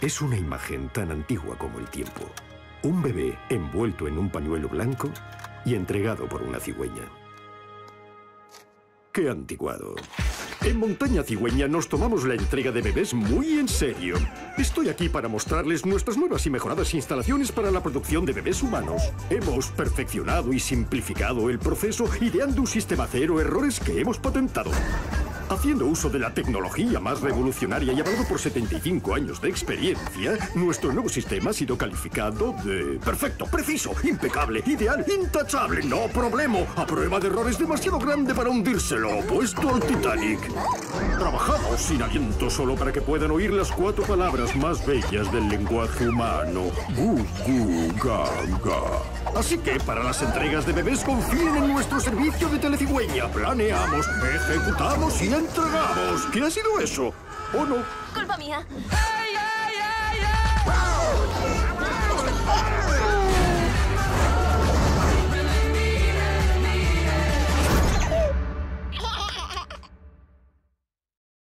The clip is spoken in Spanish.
es una imagen tan antigua como el tiempo. Un bebé envuelto en un pañuelo blanco y entregado por una cigüeña. ¡Qué antiguado! En Montaña Cigüeña nos tomamos la entrega de bebés muy en serio. Estoy aquí para mostrarles nuestras nuevas y mejoradas instalaciones para la producción de bebés humanos. Hemos perfeccionado y simplificado el proceso ideando un sistema cero errores que hemos patentado. Haciendo uso de la tecnología más revolucionaria y avalado por 75 años de experiencia, nuestro nuevo sistema ha sido calificado de perfecto, preciso, impecable, ideal, intachable, no problema, a prueba de errores demasiado grande para hundírselo, opuesto al Titanic. Trabajamos sin aliento solo para que puedan oír las cuatro palabras más bellas del lenguaje humano. Gu, gu, ga, ga. Así que para las entregas de bebés confíen en nuestro servicio de telecigüeña. Planeamos, ejecutamos y entregamos. ¿Qué ha sido eso? ¿O no? Culpa mía.